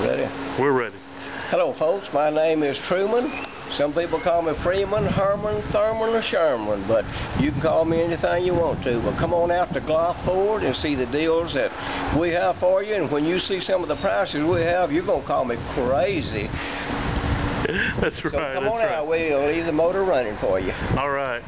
Ready? We're ready. Hello, folks. My name is Truman. Some people call me Freeman, Herman, Thurman, or Sherman, but you can call me anything you want to. But come on out to Gloff Ford and see the deals that we have for you. And when you see some of the prices we have, you're going to call me crazy. That's So right. come on right. out. We'll leave the motor running for you. All right.